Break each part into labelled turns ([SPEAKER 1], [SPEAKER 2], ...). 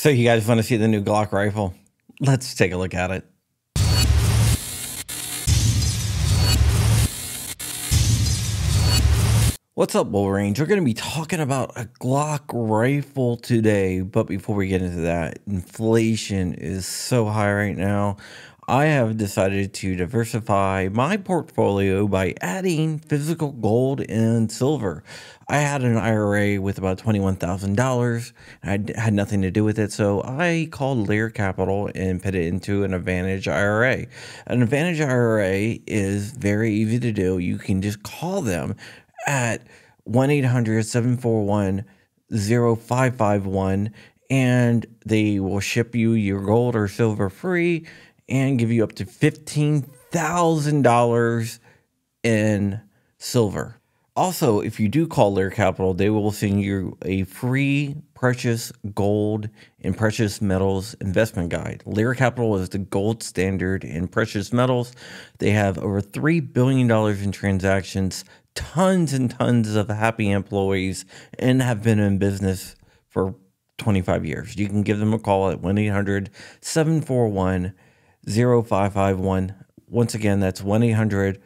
[SPEAKER 1] So you guys want to see the new Glock rifle? Let's take a look at it. What's up, Wolverines? We're going to be talking about a Glock rifle today. But before we get into that, inflation is so high right now. I have decided to diversify my portfolio by adding physical gold and silver. I had an IRA with about $21,000. I had nothing to do with it, so I called Lear Capital and put it into an Advantage IRA. An Advantage IRA is very easy to do. You can just call them at 1 800 741 0551 and they will ship you your gold or silver free and give you up to $15,000 in silver. Also, if you do call Lear Capital, they will send you a free precious gold and precious metals investment guide. Lear Capital is the gold standard in precious metals. They have over $3 billion in transactions, tons and tons of happy employees, and have been in business for 25 years. You can give them a call at 1 800 741 0551. Once again, that's 1 800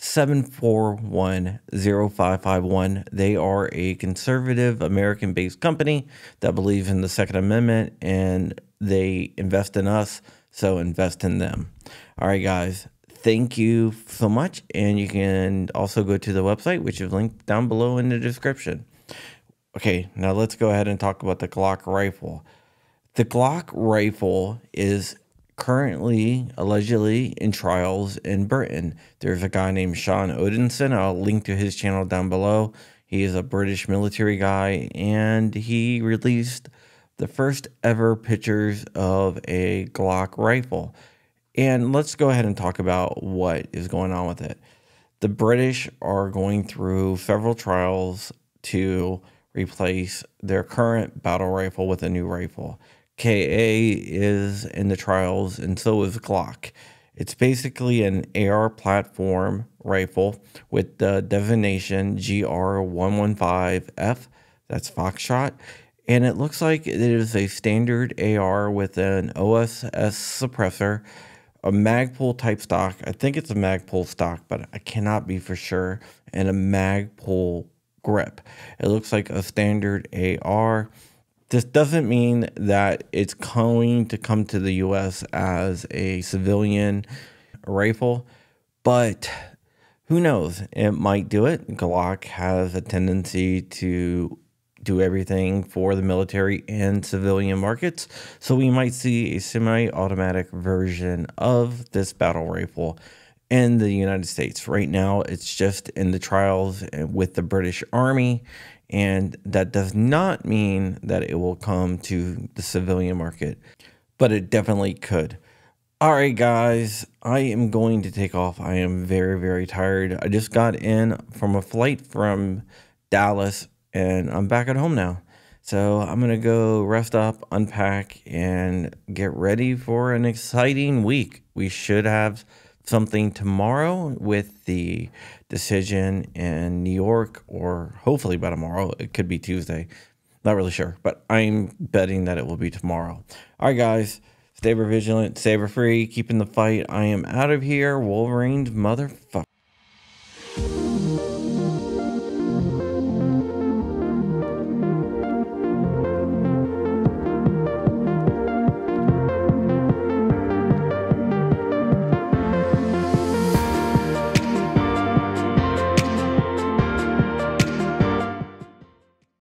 [SPEAKER 1] 741 0551. They are a conservative American based company that believes in the Second Amendment and they invest in us, so invest in them. All right, guys, thank you so much. And you can also go to the website, which is linked down below in the description. Okay, now let's go ahead and talk about the Glock rifle. The Glock rifle is currently allegedly in trials in Britain. There's a guy named Sean Odinson. I'll link to his channel down below. He is a British military guy and he released the first ever pictures of a Glock rifle. And let's go ahead and talk about what is going on with it. The British are going through several trials to replace their current battle rifle with a new rifle. KA is in the trials, and so is Glock. It's basically an AR platform rifle with the designation GR115F, that's Foxtrot, and it looks like it is a standard AR with an OSS suppressor, a Magpul type stock. I think it's a Magpul stock, but I cannot be for sure, and a Magpul grip. It looks like a standard AR. This doesn't mean that it's going to come to the US as a civilian rifle, but who knows? It might do it. Glock has a tendency to do everything for the military and civilian markets. So we might see a semi automatic version of this battle rifle in the United States. Right now, it's just in the trials with the British Army and that does not mean that it will come to the civilian market, but it definitely could. All right, guys, I am going to take off. I am very, very tired. I just got in from a flight from Dallas and I'm back at home now. So I'm going to go rest up, unpack, and get ready for an exciting week. We should have something tomorrow with the decision in New York, or hopefully by tomorrow. It could be Tuesday. Not really sure, but I'm betting that it will be tomorrow. All right, guys. Stay vigilant, saber free, keeping the fight. I am out of here. Wolverine's motherfucker.